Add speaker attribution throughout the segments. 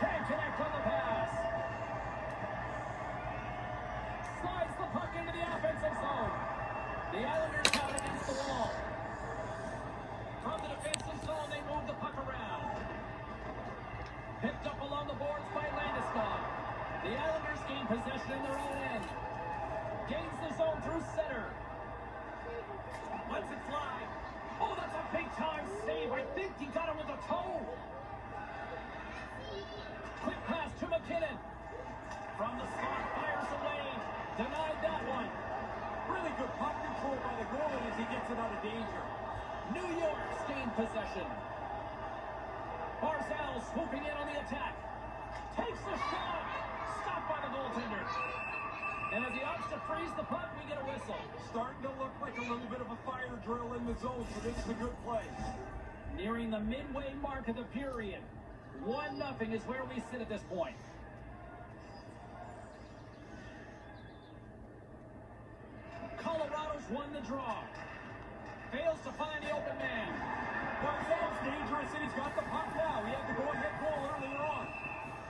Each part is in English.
Speaker 1: Can't connect on the pass. Slides the puck into the offensive zone. The Islanders have it against the wall.
Speaker 2: Gets it out of danger.
Speaker 1: New York's gained possession. Barzal swooping in on the attack. Takes the shot. Stopped by the goaltender. And as he opts to freeze the puck, we get a whistle.
Speaker 2: Starting to look like a little bit of a fire drill in the zone, so this is a good play.
Speaker 1: Nearing the midway mark of the period. 1 nothing is where we sit at this point. Colorado's won the draw. Fails to find the open man.
Speaker 2: Barzal's dangerous and he's got the puck now. He had the go-ahead goal earlier on.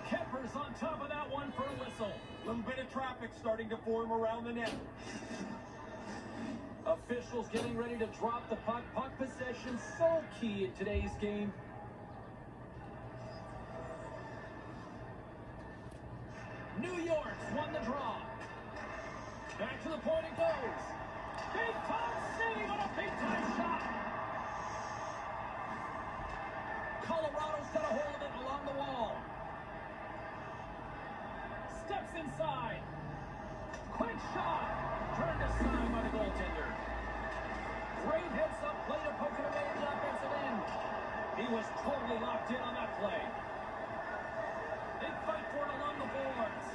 Speaker 1: Kuemper's on top of that one for a whistle.
Speaker 2: Little bit of traffic starting to form around the net.
Speaker 1: Officials getting ready to drop the puck. Puck possession so key in today's game. New York's won the draw. Back to the point it goes. Colorado's was totally locked in on that play. Big fight for it along the boards.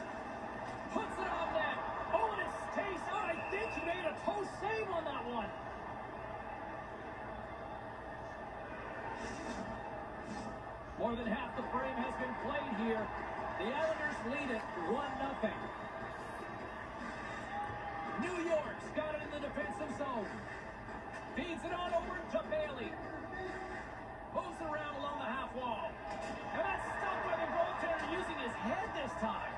Speaker 1: Puts it on net. Oh, and it stays out. I think he made a toe save on that one. More than half the frame has been played here. The Islanders lead it 1 0. New York's got it in the defensive zone. Feeds it on over to Bailey. Moves around along the half wall. And that's stopped by the goaltender using his head this time.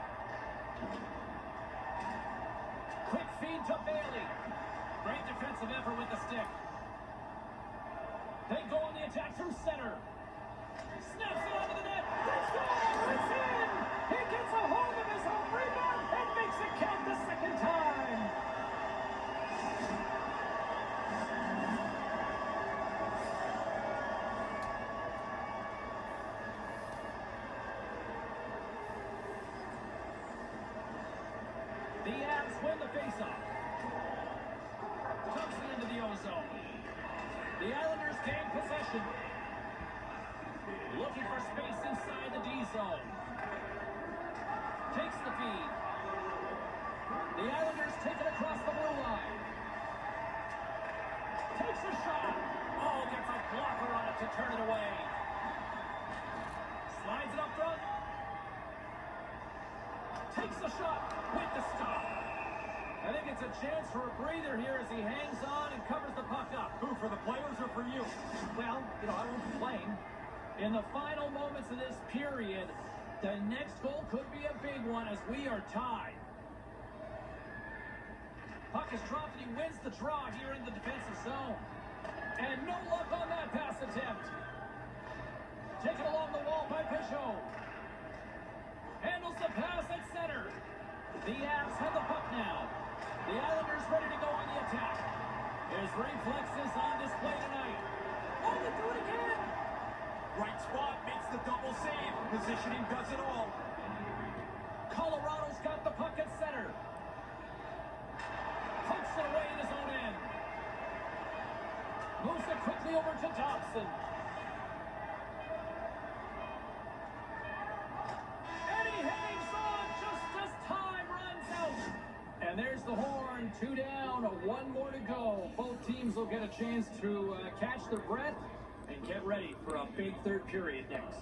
Speaker 1: Quick feed to Bailey. Great defensive effort with the stick. They go on the attack through center. The Avs win the faceoff. It into the ozone. The Islanders gain possession. Looking for space inside the D zone. Takes the feed. The Islanders take it across the blue line. Takes a shot. Oh, gets a blocker on it to turn it away. Slides it up front. Takes the shot with the stop. I think it's a chance for a breather here as he hangs on and covers the puck up.
Speaker 2: Who, for the players or for you?
Speaker 1: Well, you know, I won't complain. In the final moments of this period, the next goal could be a big one as we are tied. Puck is dropped and he wins the draw here in the defensive The Avs have the puck now. The Islanders ready to go on the attack. His reflexes on display tonight. Oh, they do it again.
Speaker 2: Right spot makes the double save. Positioning does it all.
Speaker 1: Colorado's got the puck at center. Pokes it away in his own end. Moves it quickly over to Dobson. And there's the horn. Two down, one more to go. Both teams will get a chance to uh, catch their breath and get ready for a big third period next.